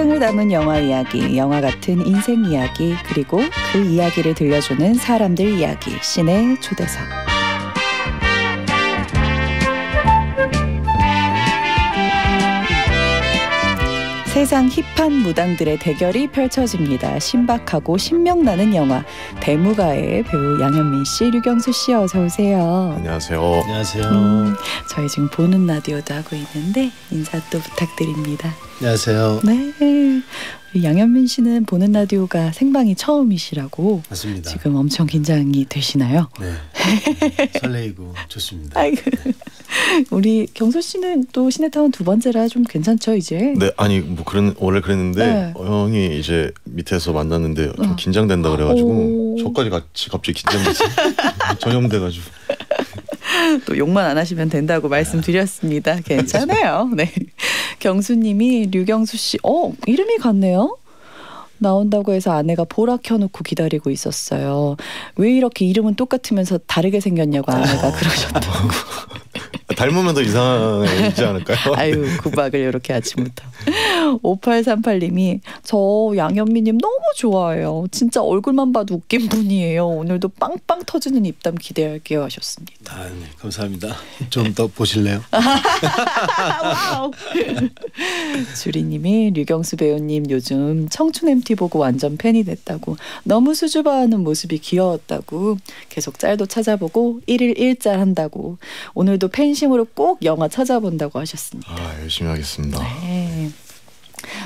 인생을 담은 영화 이야기, 영화 같은 인생 이야기, 그리고 그 이야기를 들려주는 사람들 이야기, 신의 초대석. 세상 힙한 무당들의 대결이 펼쳐집니다. 신박하고 신명나는 영화 대무가의 배우 양현민 씨, 류경수 씨 어서 오세요. 안녕하세요. 안녕하세요. 음, 저희 지금 보는 라디오도 하고 있는데 인사 또 부탁드립니다. 안녕하세요. 네. 우리 양현민 씨는 보는 라디오가 생방이 처음이시라고 맞습니다. 지금 엄청 긴장이 되시나요? 네. 설레이고 좋습니다. 아이고. 우리 경수 씨는 또 시네타운 두 번째라 좀 괜찮죠 이제? 네, 아니 뭐 그런 원래 그랬는데 네. 어, 형이 이제 밑에서 만났는데 좀 어. 긴장된다 그래가지고 오. 저까지 같이 갑자기 긴장됐어. 전염돼가지고. 또 욕만 안 하시면 된다고 말씀드렸습니다. 괜찮아요. 네. 경수님이 류경수 씨, 어 이름이 같네요. 나온다고 해서 아내가 보라 켜놓고 기다리고 있었어요. 왜 이렇게 이름은 똑같으면서 다르게 생겼냐고 아내가 그러셨다고. 닮으면 더 이상하지 않을까요? 아유 구박을 이렇게 아침부터 5838님이 저 양현미님 너무 좋아해요 진짜 얼굴만 봐도 웃긴 분이에요 오늘도 빵빵 터지는 입담 기대할게요 하셨습니다 아, 네, 감사합니다. 좀 더 보실래요? wow. 주리님이 류경수 배우님 요즘 청춘 MT 보고 완전 팬이 됐다고 너무 수줍어하는 모습이 귀여웠다고 계속 짤도 찾아보고 일일 일짤 한다고 오늘도 팬 심으로 꼭 영화 찾아본다고 하셨습니다. 아 열심히 하겠습니다. 네.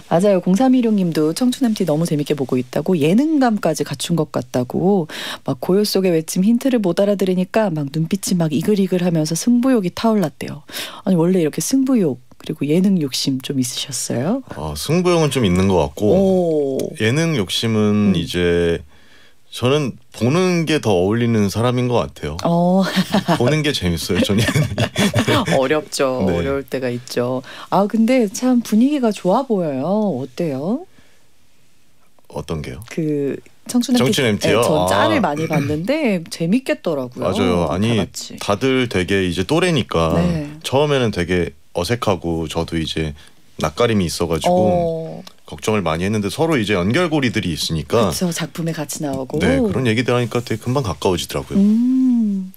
맞아요. 0316님도 청춘 MT 너무 재밌게 보고 있다고 예능감까지 갖춘 것 같다고 막 고요 속의 외침 힌트를 못 알아들으니까 막 눈빛이 막 이글이글하면서 승부욕이 타올랐대요. 아니 원래 이렇게 승부욕 그리고 예능 욕심 좀 있으셨어요? 어, 승부욕은 좀 있는 것 같고 오. 예능 욕심은 음. 이제 저는 보는 게 더 어울리는 사람인 것 같아요. 어 보는 게 재밌어요. 저는 어렵죠. 네. 어려울 때가 있죠. 아 근데 참 분위기가 좋아 보여요. 어때요? 어떤 게요? 그 청춘 MT, 청춘 MT 요? 전 아. 짤을 많이 봤는데 재밌겠더라고요. 맞아요. 다 아니. 다들 되게 이제 또래니까 네. 처음에는 되게 어색하고 저도 이제 낯가림이 있어가지고 어, 걱정을 많이 했는데 서로 이제 연결고리들이 있으니까 그렇죠. 작품에 같이 나오고. 네 그런 얘기들 하니까 되게 금방 가까워지더라고요. 음.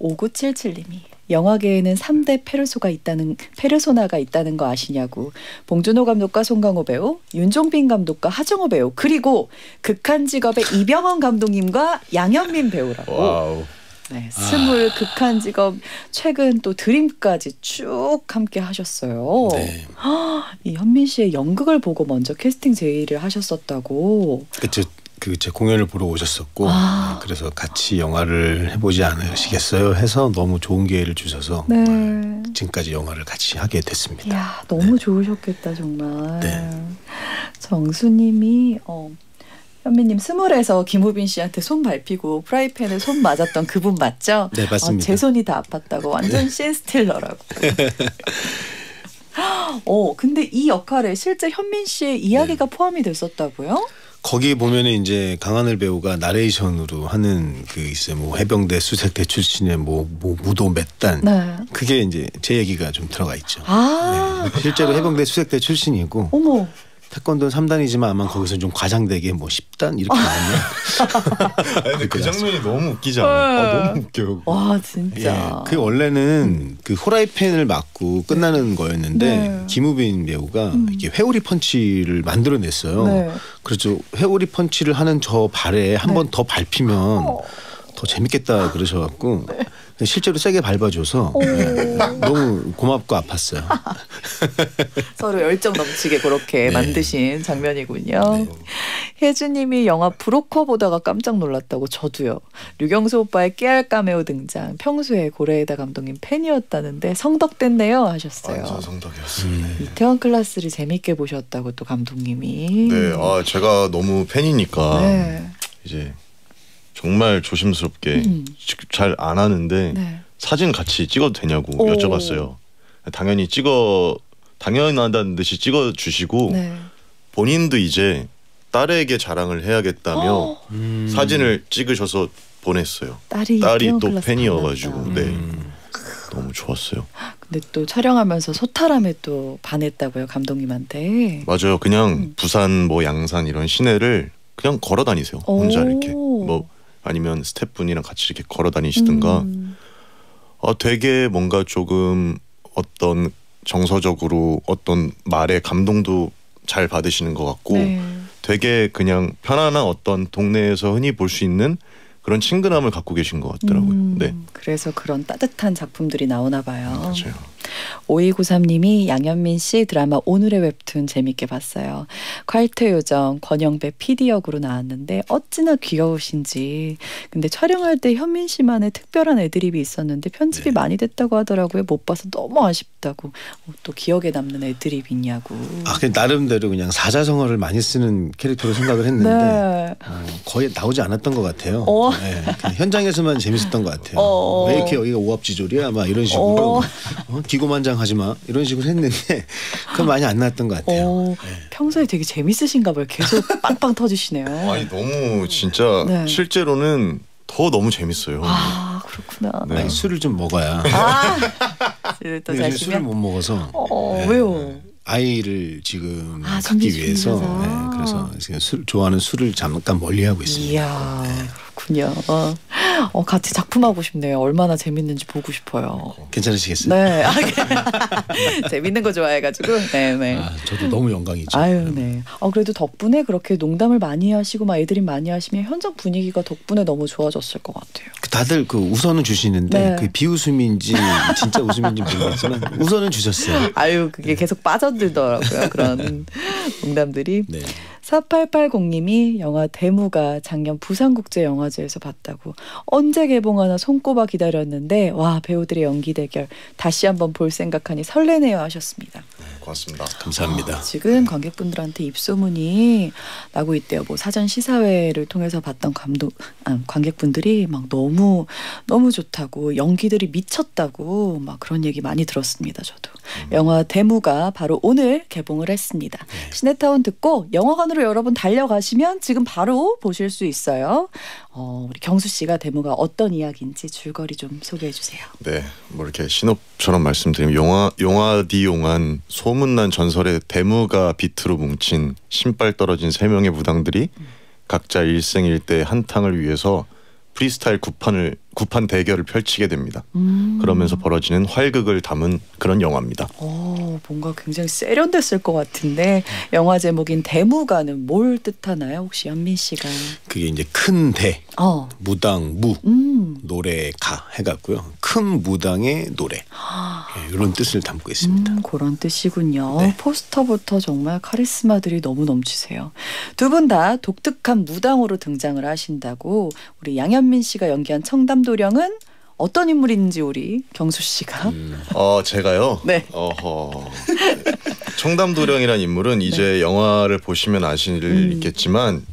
5977님이 영화계에는 3대 페르소가 있다는 페르소나가 있다는 거 아시냐고. 봉준호 감독과 송강호 배우, 윤종빈 감독과 하정우 배우, 그리고 극한 직업의 이병헌 감독님과 양현민 배우라고. wow. 네, 스물 극한 직업 최근 또 드림까지 쭉 함께 하셨어요. 네. 이 현민 씨의 연극을 보고 먼저 캐스팅 제의를 하셨었다고. 그제 그제 공연을 보러 오셨었고 아. 그래서 같이 영화를 해보지 않으시겠어요? 해서 너무 좋은 기회를 주셔서 네. 지금까지 영화를 같이 하게 됐습니다. 이야 너무 좋으셨겠다 정말. 네. 정수님이 어, 현미님 스물에서 김우빈 씨한테 손 밟히고 프라이팬에 손 맞았던 그분 맞죠? 네, 맞습니다. 어, 제 손이 다 아팠다고 완전 신스틸러라고. 어 근데 이 역할에 실제 현민 씨의 이야기가 포함이 됐었다고요? 거기 보면은 이제 강하늘 배우가 나레이션으로 하는 그 있어요. 뭐 해병대 수색대 출신의 뭐, 뭐 무도 몇 단. 네. 그게 이제 제 얘기가 좀 들어가 있죠. 아 네. 실제로 해병대 수색대 출신이고 어머 태권도는 3단이지만 아마 거기서 좀 과장되게 뭐 10단 이렇게? 근데 그 장면이 너무 웃기지 네. 않아요? 아, 너무 웃겨요. 와 예. 진짜. 그 원래는 그 호라이팬을 맞고 끝나는 거였는데 네. 김우빈 배우가 음. 이게 회오리 펀치를 만들어냈어요. 네. 그렇죠. 회오리 펀치를 하는 저 발에 한 네. 번더 밟히면 어. 더 재밌겠다 그러셔갖고 실제로 세게 밟아줘서 오. 네, 너무 고맙고 아팠어요. 서로 열정 넘치게 그렇게 네. 만드신 장면이군요. 네. 혜주님이 영화 브로커 보다가 깜짝 놀랐다고 저도요. 류경수 오빠의 깨알 까메오 등장. 평소에 고레에다 감독님 팬이었다는데 성덕됐네요 하셨어요. 완전 성덕이었어요. 음. 이태원 클라스를 재밌게 보셨다고 또 감독님이. 네, 아 제가 너무 팬이니까 네. 이제 정말 조심스럽게 음. 잘안 하는데 네. 사진 같이 찍어도 되냐고 오. 여쭤봤어요. 당연히 찍어 당연하다는 듯이 찍어 주시고 네. 본인도 이제 딸에게 자랑을 해야겠다며 어, 음. 사진을 찍으셔서 보냈어요. 딸이 딸이 또 팬이어가지고 만났다. 네 음. 너무 좋았어요. 근데 또 촬영하면서 소탈함에 또 반했다고요 감독님한테. 맞아요. 그냥 음. 부산 뭐 양산 이런 시내를 그냥 걸어 다니세요. 혼자 오. 이렇게 뭐 아니면 스태프분이랑 같이 이렇게 걸어 다니시든가 음. 어, 되게 뭔가 조금 어떤 정서적으로 어떤 말에 감동도 잘 받으시는 것 같고 네. 되게 그냥 편안한 어떤 동네에서 흔히 볼 수 있는 그런 친근함을 갖고 계신 것 같더라고요. 음, 네, 그래서 그런 따뜻한 작품들이 나오나 봐요. 맞아요. 5293님이 양현민 씨 드라마 오늘의 웹툰 재밌게 봤어요. 칼퇴 요정 권영배 PD 역으로 나왔는데 어찌나 귀여우신지. 근데 촬영할 때 현민 씨만의 특별한 애드립이 있었는데 편집이 네. 많이 됐다고 하더라고요. 못 봐서 너무 아쉽다고. 어, 또 기억에 남는 애드립 있냐고. 아, 그 나름대로 그냥 사자성어를 많이 쓰는 캐릭터로 생각을 했는데 네. 어, 거의 나오지 않았던 것 같아요. 어. 네, 그냥 현장에서만 재밌었던 것 같아요. 어. 왜 이렇게 여기가 오합지졸이야? 막 이런 식으로 어. 어, 기고만장하지 마 이런 식으로 했는데 그건 많이 안 나왔던 것 같아요. 어, 평소에 되게 재밌으신가 봐요. 계속 빵빵 터지시네요. 아니 너무 진짜 네. 실제로는 더 너무 재밌어요. 아 그렇구나. 네. 아니, 술을 좀 먹어야. 아, 근데 요즘 술을 못 먹어서 어 네. 왜요? 아이를 지금 아, 갖기 위해서. 네, 그래서 지금 술 좋아하는 술을 잠깐 멀리하고 있습니다. 이야 그렇군요. 어, 어, 같이 작품하고 싶네요. 얼마나 재밌는지 보고 싶어요. 괜찮으시겠어요? 네, 아, 재밌는 거 좋아해가지고, 네, 네. 아, 저도 너무 영광이죠. 아유, 네. 어, 그래도 덕분에 그렇게 농담을 많이 하시고 막 애들이 많이 하시면 현장 분위기가 덕분에 너무 좋아졌을 것 같아요. 그 다들 그 우선은 주시는데 네. 그 비웃음인지 진짜 웃음인지 모르겠지만 우선은 주셨어요. 아유, 그게 계속 빠져들더라고요. 그런 농담들이. 네. 4880님이 영화 대무가 작년 부산국제영화제에서 봤다고 언제 개봉하나 손꼽아 기다렸는데 와 배우들의 연기 대결 다시 한번 볼 생각하니 설레네요 하셨습니다. 고맙습니다. 감사합니다. 지금 관객분들한테 입소문이 나고 있대요. 뭐 사전 시사회를 통해서 봤던 감독 아, 관객분들이 막 너무 너무 좋다고 연기들이 미쳤다고 막 그런 얘기 많이 들었습니다. 저도 영화 대무가 바로 오늘 개봉을 했습니다. 시네타운 듣고 영화관으로 여러분 달려가시면 지금 바로 보실 수 있어요. 어, 우리 경수 씨가 대무가 어떤 이야기인지 줄거리 좀 소개해 주세요. 네, 뭐 이렇게 신업처럼 말씀드리면 용화 용화디 용한 소문난 전설의 대무가 비트로 뭉친 신발 떨어진 세 명의 무당들이 각자 일생일대 한탕을 위해서 프리스타일 구판을 구판 대결을 펼치게 됩니다. 음. 그러면서 벌어지는 활극을 담은 그런 영화입니다. 어, 뭔가 굉장히 세련됐을 것 같은데 영화 제목인 대무가는 뭘 뜻하나요? 혹시 연민 씨가? 그게 이제 큰 대, 어, 무당, 무, 음, 노래, 가 해갖고요. 큰 무당의 노래 예, 이런 뜻을 담고 있습니다. 음, 그런 뜻이군요. 네. 포스터부터 정말 카리스마들이 너무 넘치세요. 두 분 다 독특한 무당으로 등장을 하신다고 우리 양현민 씨가 연기한 청담 도령은 어떤 인물인지 우리 경수 씨가 음, 어, 제가요. 네. 어허. 청담도령이란 인물은 이제 영화를 보시면 음. 아시겠지만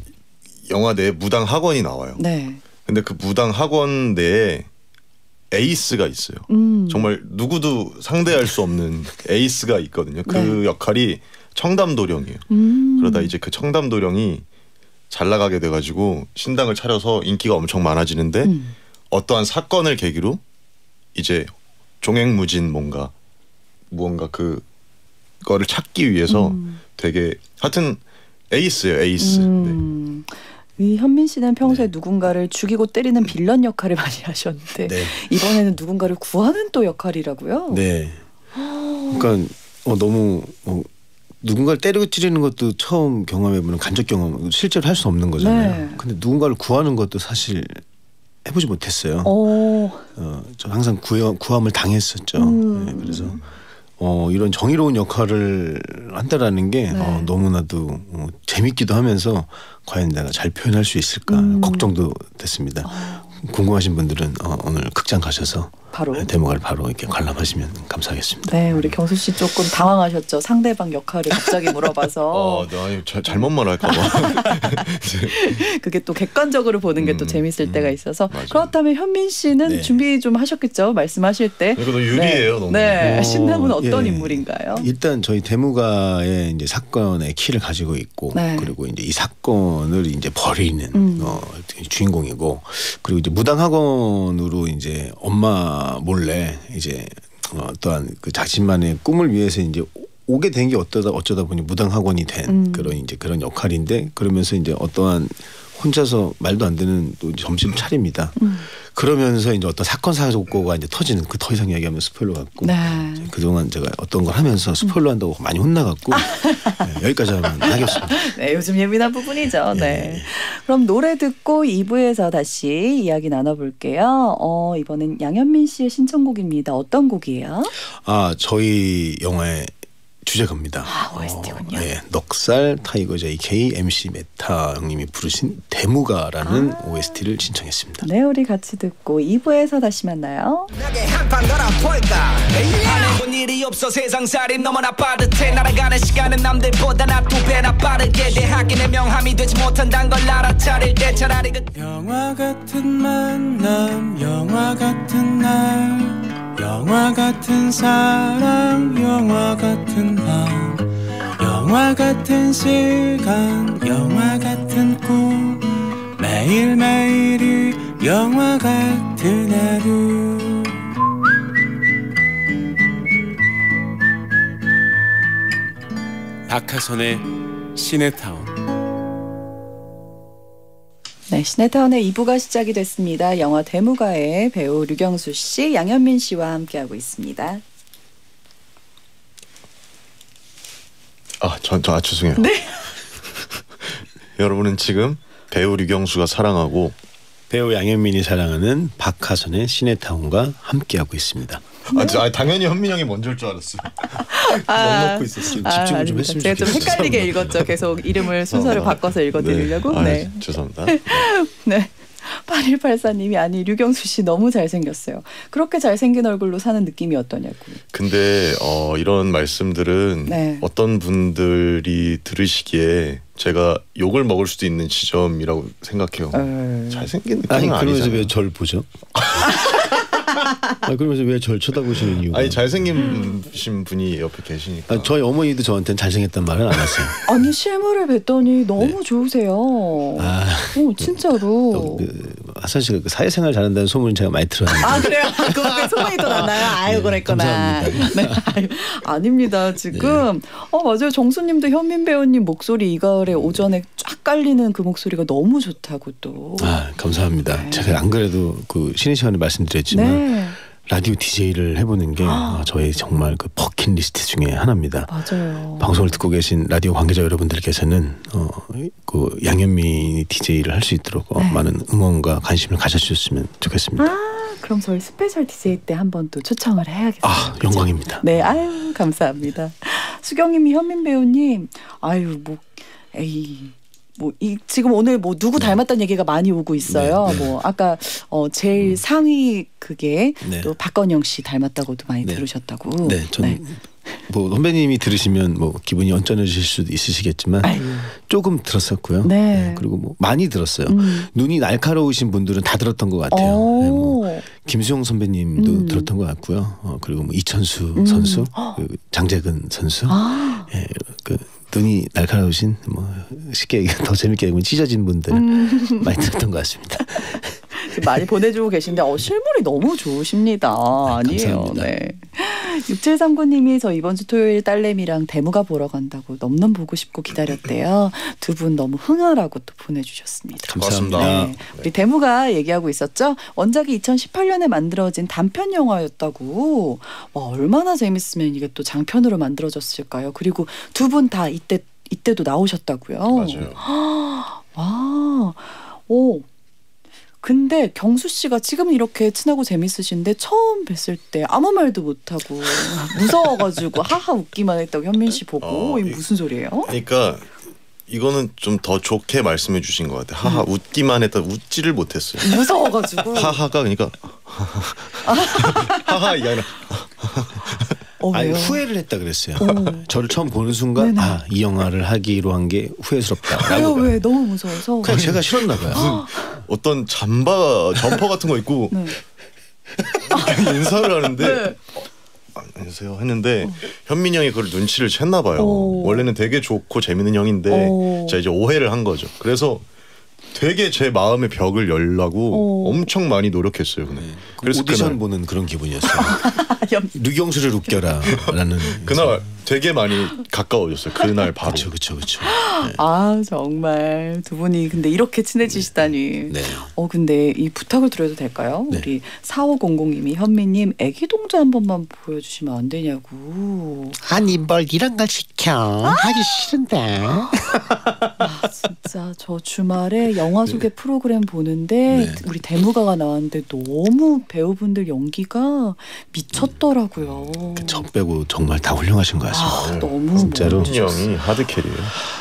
영화 내에 무당 학원이 나와요. 네, 근데 그 무당 학원 내에 에이스가 있어요. 음, 정말 누구도 상대할 수 없는 에이스가 있거든요. 그 네. 역할이 청담도령이에요. 음, 그러다 이제 그 청담도령이 잘 나가게 돼가지고 신당을 차려서 인기가 엄청 많아지는데 음, 어떠한 사건을 계기로 이제 종횡무진 뭔가 무언가 그 거를 찾기 위해서 음. 되게 하여튼 에이스예요 에이스. 네. 음. 이 현민 씨는 평소에 누군가를 죽이고 때리는 빌런 역할을 많이 하셨는데 네, 이번에는 누군가를 구하는 또 역할이라고요? 네. 그러니까 어, 너무 어, 누군가를 때리고 찌르는 것도 처음 경험해보는 간접 경험, 실제로 할 수 없는 거잖아요. 네. 근데 누군가를 구하는 것도 사실 해보지 못했어요. 어, 어, 저 항상 구여, 구함을 당했었죠. 음. 네, 그래서 어, 이런 정의로운 역할을 한다라는 게 네. 어, 너무나도 어, 재밌기도 하면서 과연 내가 잘 표현할 수 있을까 음. 걱정도 됐습니다. 궁금하신 분들은 어, 오늘 극장 가셔서 바로. 대목을 바로 이렇게 관람하시면 감사하겠습니다. 네, 우리 경수 씨 조금 당황하셨죠. 상대방 역할을 갑자기 물어봐서 어, 나 이거 자- 잘못 말할까봐. 그게 또 객관적으로 보는 게또 음, 재밌을 음. 때가 있어서 맞아요. 그렇다면 현민 씨는 네. 준비 좀 하셨겠죠? 말씀하실 때. 이거 너 유리해요, 네. 너무. 네, 어, 신남은 어떤 예. 인물인가요? 일단 저희 대무가의 이제 사건의 키를 가지고 있고 네. 그리고 이제 이 사건을 이제 벌이는 음. 어, 주인공이고 그리고 이제 무당 학원으로 이제 엄마 몰래 이제 어, 어떠한 그 자신만의 꿈을 위해서 이제 오게 된 게 어쩌다 어쩌다 보니 무당 학원이 된 음. 그런 이제 그런 역할인데 그러면서 이제 어떠한 혼자서 말도 안 되는 또 점심 차립니다. 음. 그러면서 이제 어떤 사건 사고가 이제 터지는 그 더 이상 이야기하면 스포일러 같고 네. 그동안 제가 어떤 걸 하면서 스포일러 한다고 많이 혼나갖고 네, 여기까지 하면 하겠습니다. 네, 요즘 예민한 부분이죠. 네. 그럼 노래 듣고 2부에서 다시 이야기 나눠볼게요. 어, 이번엔 양현민 씨의 신청곡입니다. 어떤 곡이에요? 아 저희 영화의 주제가입니다. 아, OST 군요. 예, 넉살 타이거 JK MC 메타 형님이 부르신 대무가라는 아. OST를 신청했습니다. 네, 우리 같이 듣고 2부에서 다시 만나요. 영화 같은 만남 영화 같은 날 영화 같은 사랑 영화 같은 밤 영화 같은 시간 영화 같은 꿈. 매일매일이 영화 같은 하루. 박하선의 시네타운 네, 시네타운의 2부가 시작이 됐습니다. 영화 대무가의 배우 류경수 씨, 양현민 씨와 함께하고 있습니다. 아, 저, 저, 아, 죄송해요. 네. 여러분은 지금 배우 류경수가 사랑하고 배우 양현민이 사랑하는 박하선의 시네타운과 함께하고 있습니다. 아, 저, 아, 당연히 현민 형이 먼저일 줄 알았어요. 넉 놓고 있었어요. 집중을 좀 아닙니다. 했으면 제가 좀. 헷갈리게 읽었죠. 계속 이름을 순서를 어, 바꿔서 읽어드리려고. 아, 네. 죄송합니다. 네. 8184님이 아니 류경수 씨 너무 잘생겼어요. 그렇게 잘생긴 얼굴로 사는 느낌이 어떠냐고. 근데 어, 이런 말씀들은 네. 어떤 분들이 들으시기에 제가 욕을 먹을 수도 있는 지점이라고 생각해요. 어. 잘생긴 느낌은 아니 아니, 그러면서 아니잖아요. 왜절 보죠? 아 그러면서 왜 절 쳐다보시는 이유가? 아니 잘생긴 분이 옆에 계시니까. 아, 저희 어머니도 저한테는 잘생겼단 말은 안 했어요. 아니 실물을 뵀더니 너무 좋으세요. 네. 아. 오 진짜로. 그 하선 씨가 그 사회생활 잘한다는 소문을 제가 많이 들었는데 아 그래요? 그것에 소문이 또 났나요? 아유 그랬구나. 감사합니다. 네, 아유, 아닙니다. 지금 어 맞아요. 정수님도 현민 배우님 목소리 이 가을에 오전에 쫙 깔리는 그 목소리가 너무 좋다고 또. 아 감사합니다. 네. 제가 안 그래도 그 쉬는 시간에 말씀드렸지만 네 라디오 DJ를 해보는 게 아, 저의 정말 그 버킷리스트 중에 하나입니다. 맞아요. 방송을 듣고 계신 라디오 관계자 여러분들께서는 어, 그 양현민이 DJ를 할 수 있도록 어, 네. 많은 응원과 관심을 가져주셨으면 좋겠습니다. 아 그럼 저희 special DJ 때 한번 또 초청을 해야겠어요. 아, 그죠? 영광입니다. 네, 아유 감사합니다. 수경님이 현민 배우님, 아유 뭐 에이. 뭐 이 지금 오늘 뭐 누구 닮았다는 얘기가 많이 오고 있어요. 네, 네. 뭐 아까 어 제일 상위 그게 네. 또 박건영 씨 닮았다고도 많이 네. 들으셨다고. 네, 전 뭐 선배님이 들으시면 뭐 기분이 언짢으실 수도 있으시겠지만 아유. 조금 들었었고요. 네. 그리고 뭐 많이 들었어요. 음. 눈이 날카로우신 분들은 다 들었던 것 같아요. 오. 네, 뭐 김수영 선배님도 음. 들었던 것 같고요. 어, 그리고 뭐 이천수 음. 선수, 그 장재근 선수, 아. 예, 그 눈이 날카로우신 뭐 쉽게 얘기 더 재밌게 얘기하면 찢어진 분들 음. 많이 들었던 것 같습니다. 많이 보내주고 계신데 어, 실물이 너무 좋으십니다. 아니에요. 감사합니다. 네. 6739님이 저 이번 주 토요일 딸내미랑 대무가 보러 간다고 넘넘 보고 싶고 기다렸대요. 두 분 너무 흥하라고 또 보내주셨습니다. 감사합니다. 네. 우리 대무가 얘기하고 있었죠. 원작이 2018년에 만들어진 단편 영화였다고. 와 얼마나 재밌으면 이게 또 장편으로 만들어졌을까요? 그리고 두 분 다 이때 이때도 나오셨다고요. 맞아요. 와, 오. 근데 경수 씨가 지금은 이렇게 친하고 재밌으신데 처음 뵀을 때 아무 말도 못하고 무서워가지고 하하 웃기만 했다고 현민 씨 보고 어, 이게 이- 무슨 소리예요? 그러니까 이거는 좀 더 좋게 말씀해 주신 것 같아요. 하하 웃기만 했다 웃지를 못했어요. 무서워가지고 하하가 그러니까 하하 이게 아니라 어, 아니 왜요? 후회를 했다 그랬어요. 오. 저를 처음 보는 순간 네네. 아 이 영화를 하기로 한게 왜요 후회스럽다라고. 왜 너무 무서워서 그냥 제가 싫었나 봐요. 어떤 잠바 점퍼 같은 거 입고 네. 인사를 하는데 네. 아, 안녕하세요 했는데 현민이 형이 그걸 눈치를 챘나 봐요. 오. 원래는 되게 좋고 재밌는 형인데 오. 제가 이제 오해를 한 거죠. 그래서 되게 제 마음의 벽을 열라고 어. 엄청 많이 노력했어요. 그날. 그래서 오디션 그날, 보는 그런 기분이었어요. 연- 류경수를 웃겨라라는 그날 되게 많이 가까워졌어요. 그날 바로. 그렇죠, 그렇죠, 그렇죠. 아 정말 두 분이 근데 이렇게 친해지시다니. 네. 어 근데 이 부탁을 드려도 될까요? 네. 우리 4500님이 현미님 애기 동자 한 번만 보여주시면 안 되냐고. 아니 뭘 이런 걸 시켜 하기 싫은데. 아 진짜 저 주말에 영화 소개 프로그램 보는데 네. 우리 대무가가 나왔는데 너무 배우분들 연기가 미쳤더라고요. 저 빼고 정말 다 훌륭하신 것같 습니다. 아, 너무 진짜로. 형이 하드 캐리예요.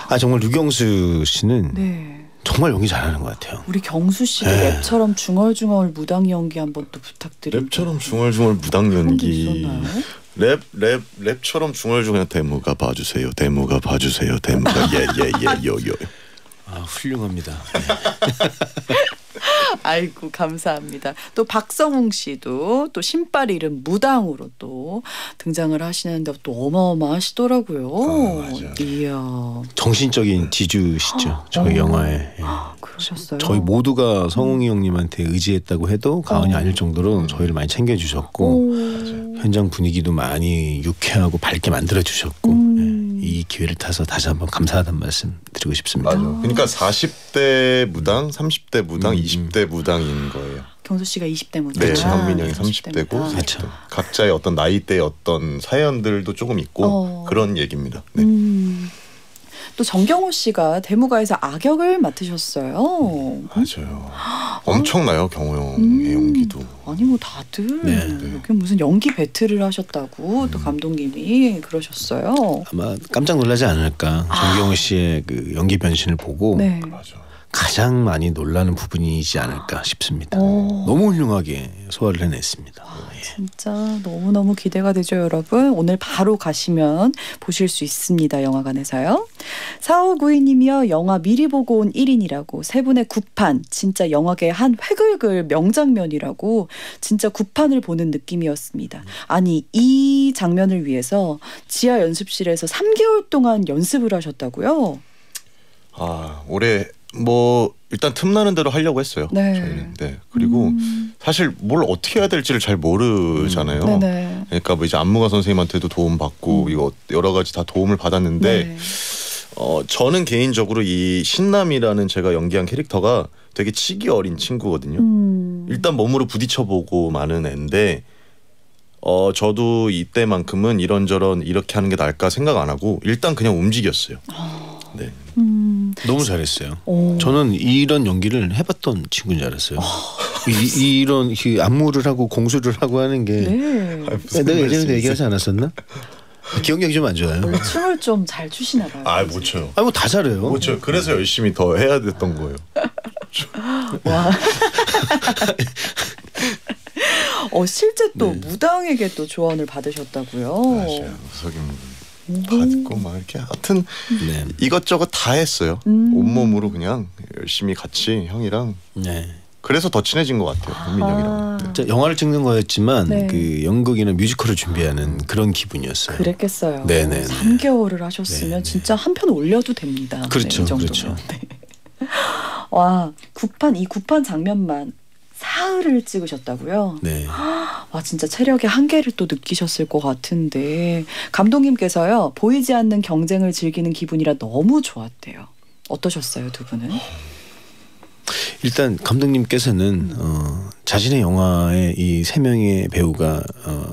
아 정말 류경수 씨는 네. 정말 연기 잘하는 것 같아요. 우리 경수 씨도 네. 랩처럼 중얼중얼 무당 연기 한 번 또 부탁드립니다. 랩처럼 중얼중얼 무당 연기. 랩, 랩, 랩처럼 중얼중얼 대무가 봐주세요. 대무가 봐주세요. 대무가 yeah yeah yeah yo yo. 아 훌륭합니다. 아이고 감사합니다. 또 박성웅 씨도 또 신빨 잃은 무당으로 또 등장을 하시는데 또 어마어마하시더라고요. 아. 이야 정신적인 지주시죠. 저희 영화에. 예. 그러셨어요. 저희 모두가 성웅이 형님한테 의지했다고 해도 과언이 어. 아닐 정도로 저희를 많이 챙겨주셨고 오. 현장 분위기도 많이 유쾌하고 밝게 만들어 주셨고 음. 예, 이 기회를 타서 다시 한번 감사하다는 말씀 드리고 싶습니다. 맞아. 그러니까 40대 무당, 30대 무당, 음, 음. 20대 무당인 거예요. 경수 씨가 20대 무당. 네, 30대 30대고 무당. 그렇죠. 각자의 어떤 나이대의 어떤 사연들도 조금 있고 어. 그런 얘기입니다. 네. 음. 또 정경호 씨가 대무가에서 악역을 맡으셨어요. 맞아요. 엄청나요 경호 형의 음. 연기도. 아니 뭐 다들 네. 여기 무슨 연기 배틀을 하셨다고 또 감독님이 그러셨어요. 아마 깜짝 놀라지 않을까 정경호 씨의 그 연기 변신을 보고 네. 맞아. 가장 많이 놀라는 부분이지 않을까 싶습니다. 오. 너무 훌륭하게 소화를 해냈습니다. 예. 진짜 너무너무 기대가 되죠, 여러분. 오늘 바로 가시면 보실 수 있습니다, 영화관에서요. 4592님이요, 영화 미리 보고 온 1인이라고 세 분의 구판, 진짜 영화계 한 획을 명장면이라고 진짜 구판을 보는 느낌이었습니다. 아니, 이 장면을 위해서 지하 연습실에서 3개월 동안 연습을 하셨다고요? 아 올해 뭐 일단 틈나는 대로 하려고 했어요. 네. 저희는. 네. 그리고 음. 사실 뭘 어떻게 해야 될지를 잘 모르잖아요. 네네. 그러니까 뭐 이제 안무가 선생님한테도 도움 받고 음. 이거 여러 가지 다 도움을 받았는데 네. 어 저는 개인적으로 이 신남이라는 제가 연기한 캐릭터가 되게 치기 어린 친구거든요. 음. 일단 몸으로 부딪혀보고 마는 애인데 어 저도 이때만큼은 이런저런 이렇게 하는 게 나을까 생각 안 하고 일단 그냥 움직였어요. 네. 음. 너무 잘했어요. 오. 저는 이런 연기를 해봤던 친구인 줄 알았어요. 이, 이런 그 안무를 하고 공수를 하고 하는 게 네. 무슨 내가 예전에도 말씀이세요? 얘기하지 않았었나? 기억력이 좀 안 좋아요. 원래 춤을 좀 잘 추시나 봐요. 아못 쳐요. 아뭐 다 잘해요. 못 쳐요. 그래서 열심히 더 해야 됐던 거예요. 와. 어 실제 또 네. 무당에게 또 조언을 받으셨다고요. 맞아요. 석임 받고 막 이렇게 하여튼 네. 이것저것 다 했어요. 음. 온몸으로 그냥 열심히 같이 형이랑 네. 그래서 더 친해진 것 같아요. 현민 형이랑. 네. 자, 영화를 찍는 거였지만 네. 그 연극이나 뮤지컬을 준비하는 그런 기분이었어요. 그랬겠어요. 네네네. 3개월을 하셨으면 네네. 진짜 한 편 올려도 됩니다. 그렇죠, 네. 그렇죠. 네. 와 구판 이 구판 장면만 사흘을 찍으셨다고요? 네. 와 진짜 체력의 한계를 또 느끼셨을 것 같은데 감독님께서요 보이지 않는 경쟁을 즐기는 기분이라 너무 좋았대요. 어떠셨어요 두 분은? 일단 감독님께서는 어, 자신의 영화에 이 세 명의 배우가 어,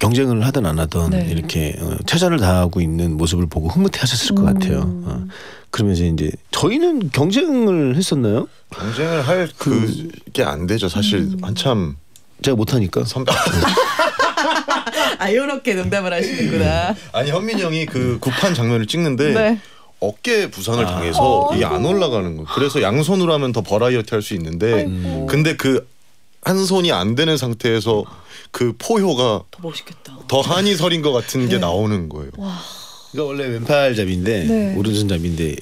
경쟁을 하든 안 하든 네. 이렇게 어, 최선을 다하고 있는 모습을 보고 흐뭇해하셨을 것 음. 같아요. 어. 그러면서 이제 저희는 경쟁을 했었나요? 경쟁을 할 그게 안 되죠. 사실 음. 한참 제가 못하니까. 선배 아 이렇게 농담을 하시는구나. 아니 현민 형이 그 구판 장면을 찍는데 네. 어깨 부상을 아. 당해서 어. 이게 안 올라가는 거. 그래서 양손으로 하면 더 버라이어티 할 수 있는데 아이고. 근데 그 한 손이 안 되는 상태에서 그 포효가 더 멋있겠다. 더 한이설인 것 같은 게 네. 나오는 거예요. 와. 그러니까 원래 왼팔잡이인데 네. 오른손잡이인데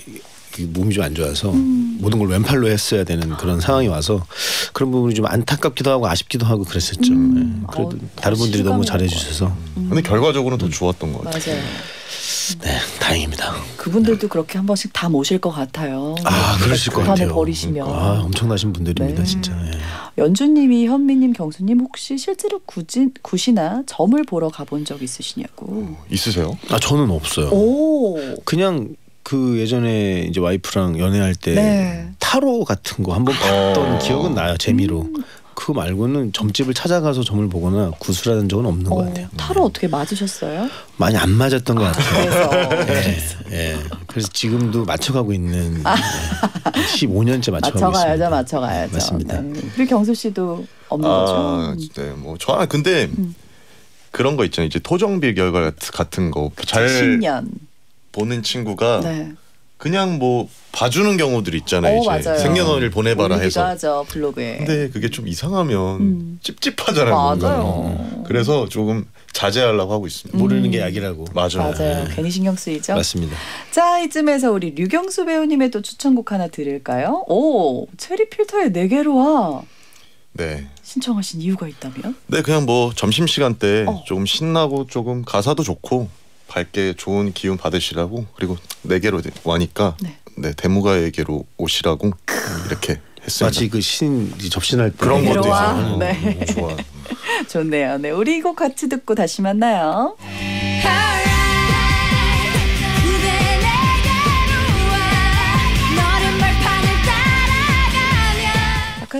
그 몸이 좀 안 좋아서 음. 모든 걸 왼팔로 했어야 되는 그런 상황이 와서 그런 부분이 좀 안타깝기도 하고 아쉽기도 하고 그랬었죠. 음. 네. 그래도 어, 다른 분들이 너무 실감이 잘해 주셔서 근데 결과적으로는 더 좋았던 것 같아요. 맞아요. 네, 다행입니다. 그분들도 그렇게 한 번씩 다 모실 것 같아요. 아, 그러실 것 같아요. 버리시면. 아, 엄청나신 분들입니다, 네. 진짜. 예. 연주님이 현미님, 경수님 혹시 실제로 구지, 굿이나 점을 보러 가본 적 있으시냐고. 있으세요? 아, 저는 없어요. 오. 그냥 그 예전에 이제 와이프랑 연애할 때 네. 타로 같은 거 한번 봤던 어. 기억은 나요 재미로 음. 그거 말고는 점집을 찾아가서 점을 보거나 구술하는 적은 없는 것 어, 같아요 타로 어떻게 맞으셨어요? 많이 안 맞았던 것 같아요 그래서 예, 예. 그래서 지금도 맞춰가고 있는 예, 15년째 맞춰가고 맞춰가야죠, 있습니다 맞춰가야죠. 맞습니다 네. 우리 경수 씨도 없는 아, 거죠? 네, 뭐 저는 근데 음. 그런 거 있잖아요. 이제 토정비 결과 같- 같은 거잘 10년. 보는 친구가 네. 그냥 뭐 봐주는 경우들 있잖아요. 어, 이제 맞아요. 생년월일 보내봐라 해서. 하죠 블로그에. 근데 그게 좀 이상하면 음. 찝찝하잖아요. 맞아요. 그래서 조금 자제하려고 하고 있습니다. 모르는 음. 게 약이라고 맞아요. 맞아요. 괜히 신경 쓰이죠. 맞습니다 자 이쯤에서 우리 류경수 배우님의 또 추천곡 하나 들을까요? 오 체리 필터의 네 개로 와 네. 신청하신 이유가 있다면? 네, 그냥 뭐 점심 시간 때 어. 조금 신나고 조금 가사도 좋고 밝게 좋은 기운 받으시라고 그리고 네 개로 와니까 네. 네, 대무가에게로 오시라고 이렇게 했습니다. 마치 그신 접신할 때 그런 것도. 있어요. 네. 어, 좋아. 좋네요. 네 우리 이 곡 같이 듣고 다시 만나요.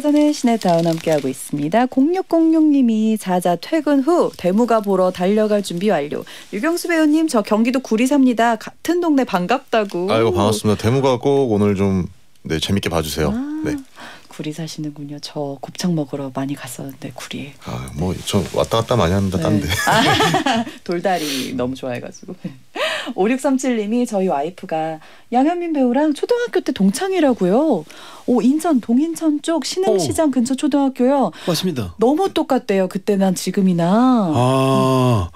박하선의 시네타운 함께하고 있습니다. 0606님이 자자 퇴근 후 대무가 보러 달려갈 준비 완료. 유경수 배우님 저 경기도 구리 삽니다. 같은 동네 반갑다고. 아이고 반갑습니다. 대무가 꼭 오늘 좀 네, 재밌게 봐주세요. 아, 네. 구리 사시는군요. 저 곱창 먹으러 많이 갔었는데 구리에. 아, 뭐 저 왔다 갔다 많이 합니다. 네. 딴 데. 아, 돌다리 너무 좋아해가지고. 5637님이 저희 와이프가 양현민 배우랑 초등학교 때 동창이라고요. 오 인천 동인천 쪽 신흥시장 근처 초등학교요. 맞습니다 너무 똑같대요. 그때나 지금이나. 아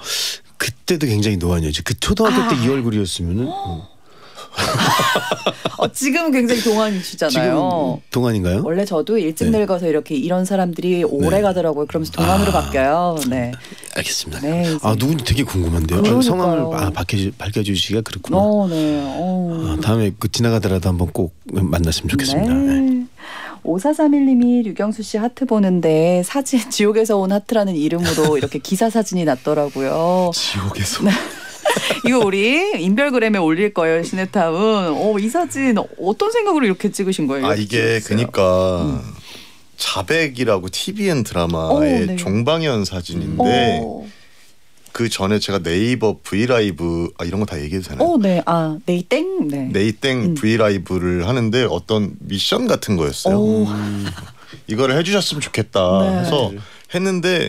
그때도 굉장히 노안이었지 그 초등학교 아. 때이 얼굴이었으면은 어. 어, 지금은 굉장히 동안이시잖아요. 지금 동안인가요? 원래 저도 일찍 네. 늙어서 이렇게 이런 사람들이 오래 네. 가더라고요. 그러면서 동안으로 아. 바뀌어요. 네. 알겠습니다. 네. 아 누군지 되게 궁금한데요. 아, 그러니까요. 성함을 아, 밝혀 밝혀주시기가 그렇구나. 어, 네. 어. 아, 다음에 그 지나가더라도 한번 꼭 만났으면 좋겠습니다. 네. 네. 5431님이 류경수 씨 하트 보는데 사진 지옥에서 온 하트라는 이름으로 이렇게 기사 사진이 났더라고요. 지옥에서. 이거 우리 인별그램에 올릴 거예요, 씨네타운. 어, 이 사진 어떤 생각으로 이렇게 찍으신 거예요? 아 이게? 그니까 자백이라고 TVN 드라마의 어, 네. 종방연 사진인데 어, 그 전에 제가 네이버 V LIVE 아 이런 거 다 얘기해도 되나요? 어, 네. 아, 네이땡. 네. 네이땡 음. V LIVE를 하는데 어떤 미션 같은 거였어요. 오. 이거를 해 주셨으면 좋겠다 네. 해서 했는데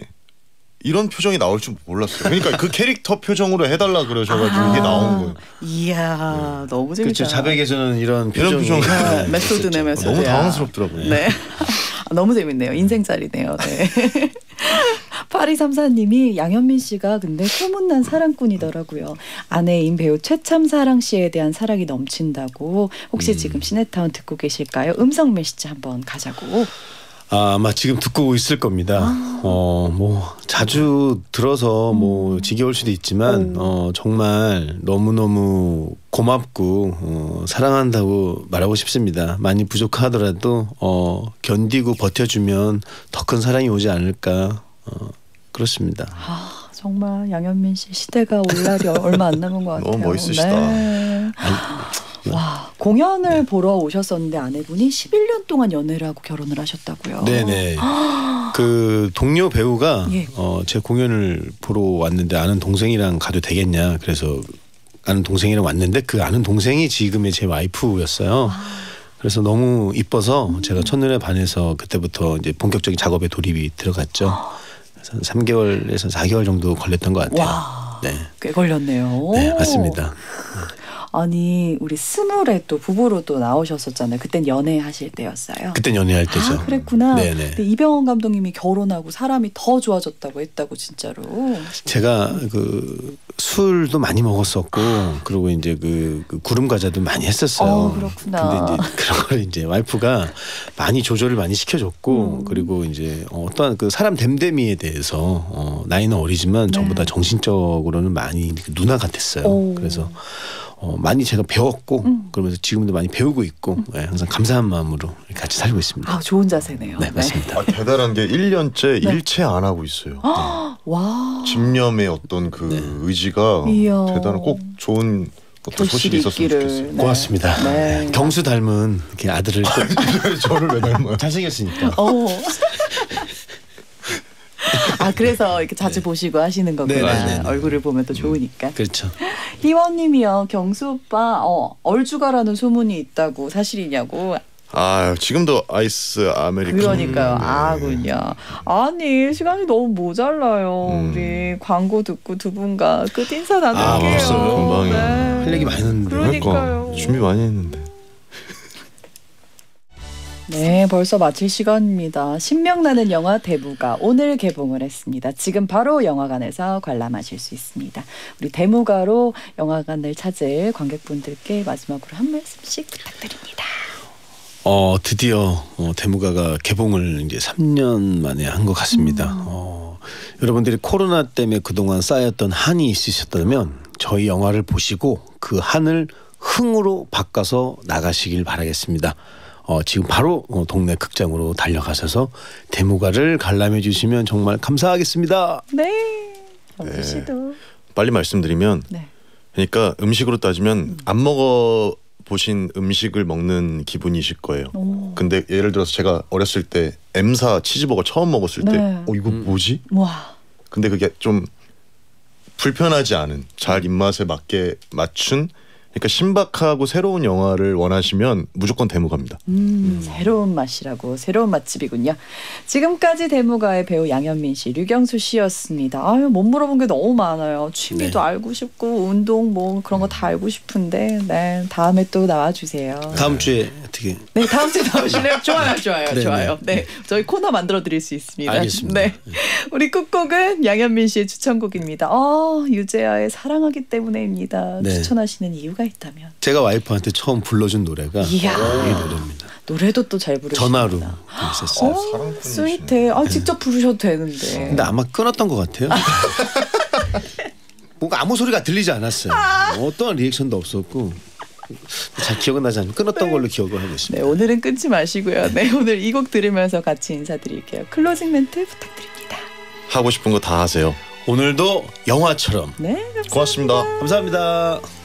이런 표정이 나올 줄 몰랐어요. 그러니까 그 캐릭터 표정으로 해달라 그러셔가지고 이게 나온 거예요. 이야, 너무 재밌다. 그렇죠. 자백에서는 이런 이런 표정이 표정. 네, 네, method네. method. 너무 당황스럽더라고요. 네. 아, 너무 재밌네요. 인생짤이네요. 네. 8234님이 양현민 씨가 근데 소문난 사랑꾼이더라고요. 아내인 배우 최참 사랑 씨에 대한 사랑이 넘친다고. 혹시 음. 지금 시네타운 듣고 계실까요? 음성 메시지 한번 가자고. 아, 아마 지금 듣고 있을 겁니다. 어, 뭐 자주 들어서 뭐 지겨울 수도 있지만 어, 정말 너무 너무 고맙고 어, 사랑한다고 말하고 싶습니다. 많이 부족하더라도 어, 견디고 버텨주면 더 큰 사랑이 오지 않을까 어, 그렇습니다. 아, 정말 양현민 씨 시대가 올 날이 얼마 안 남은 것 같아요. 너무 멋있으시다. 네. 와, 공연을 보러 오셨었는데 아내분이 11년 동안 연애를 하고 결혼을 하셨다고요. 네네. 그 동료 배우가 예. 어, 제 공연을 보러 왔는데 아는 동생이랑 가도 되겠냐. 그래서 아는 동생이랑 왔는데 그 아는 동생이 지금의 제 와이프였어요. 그래서 너무 이뻐서 제가 첫눈에 반해서 그때부터 이제 본격적인 작업에 돌입이 들어갔죠. 그래서 한 3개월에서 4개월 정도 걸렸던 것 같아요. 와, 네. 꽤 걸렸네요. 네, 맞습니다. 아니 우리 스물에 또 부부로 또 나오셨었잖아요. 그땐 연애하실 때였어요. 그땐 연애할 때죠. 아 그랬구나. 네네. 근데 이병헌 감독님이 결혼하고 사람이 더 좋아졌다고 했다고 진짜로. 제가 그 술도 많이 먹었었고 그리고 이제 그, 그 구름 과자도 많이 했었어요. 어, 그렇구나. 근데 이제 그런 걸 이제 와이프가 많이 조절을 많이 시켜줬고 음. 그리고 이제 어떠한 그 사람 됨됨이에 대해서 어, 나이는 어리지만 전부 다 네. 정신적으로는 많이 누나가 됐어요. 오. 그래서 어, 많이 제가 배웠고 음. 그러면서 지금도 많이 배우고 있고 예, 항상 감사한 마음으로 같이 살고 있습니다. 아 좋은 자세네요. 네, 맞습니다. 아, 대단한 게 1년째 네. 일체 안 하고 있어요. 와. 집념의 어떤 그 네. 의지가 이야. 대단한 꼭 좋은 어떤 소식이 있었으면 좋겠어요. 네. 고맙습니다. 네. 경수 닮은 이렇게 아들을 또 저를 왜 닮아요? 잘생겼으니까. 어. 아 그래서 이렇게 자주 보시고 하시는 거구나. 네, 네, 네. 얼굴을 보면 또 좋으니까. 그렇죠. 희원님이요 경수 오빠 어, 얼주가라는 소문이 있다고 사실이냐고. 아 지금도 아이스 아메리카노. 그러니까요. 네. 아군요. 아니 시간이 너무 모자라요. 음. 우리 광고 듣고 두 분과 끝 인사 나눌게요. 아? 금방이야. 할 얘기 많이 했는데. 그러니까요. 그러니까 준비 많이 했는데. 네, 벌써 마칠 시간입니다. 신명나는 영화 대무가 오늘 개봉을 했습니다. 지금 바로 영화관에서 관람하실 수 있습니다. 우리 대무가로 영화관을 찾을 관객분들께 마지막으로 한 말씀씩 부탁드립니다. 어 드디어 어, 대무가가 개봉을 이제 3년 만에 한 것 같습니다. 어, 여러분들이 코로나 때문에 그동안 쌓였던 한이 있으셨다면 저희 영화를 보시고 그 한을 흥으로 바꿔서 나가시길 바라겠습니다. 어, 지금 바로 어, 동네 극장으로 달려가셔서 대무가를 관람해 주시면 정말 감사하겠습니다. 네, 씨도. 빨리 말씀드리면 네. 그러니까 음식으로 따지면 안 먹어 보신 음식을 먹는 기분이실 거예요. 오. 근데 예를 들어서 제가 어렸을 때 M사 치즈버거 처음 먹었을 때, 네. 어 이거 뭐지? 와, 근데 그게 좀 불편하지 않은 잘 입맛에 맞게 맞춘 그러니까 신박하고 새로운 영화를 원하시면 무조건 대무갑니다. 음, 새로운 맛이라고 새로운 맛집이군요. 지금까지 대무가의 배우 양현민 씨, 류경수 씨였습니다. 아유 못 물어본 게 너무 많아요. 취미도 네. 알고 싶고 운동 뭐 그런 거 다 알고 싶은데 네 다음에 또 나와 주세요. 다음 주에 어떻게 네 다음 주에 나오실래요? 좋아요, 좋아요, 네, 좋아요. 네 저희 코너 만들어 드릴 수 있습니다. 알겠습니다. 네 우리 끝곡은 양현민 씨의 추천곡입니다. 아 유재하의 사랑하기 때문에입니다. 네. 추천하시는 이유 가 있다면 제가 와이프한테 처음 불러준 노래가 이야. 이 노래입니다. 노래도 또 잘 부르시다. 전화로 했었어요. 어. 스윗해. 아 직접 부르셔도 되는데. 근데 아마 끊었던 것 같아요. 뭔가 아무 소리가 들리지 않았어요. 어떠한 reaction도 없었고 잘 기억은 나지 않지만 끊었던 걸로 기억을 하고 네 있습니다. 오늘은 끊지 마시고요. 네 오늘 이 곡 들으면서 같이 인사드릴게요. closing 멘트 부탁드립니다. 하고 싶은 거 다 하세요. 오늘도 영화처럼 네 감사합니다. 고맙습니다. 감사합니다.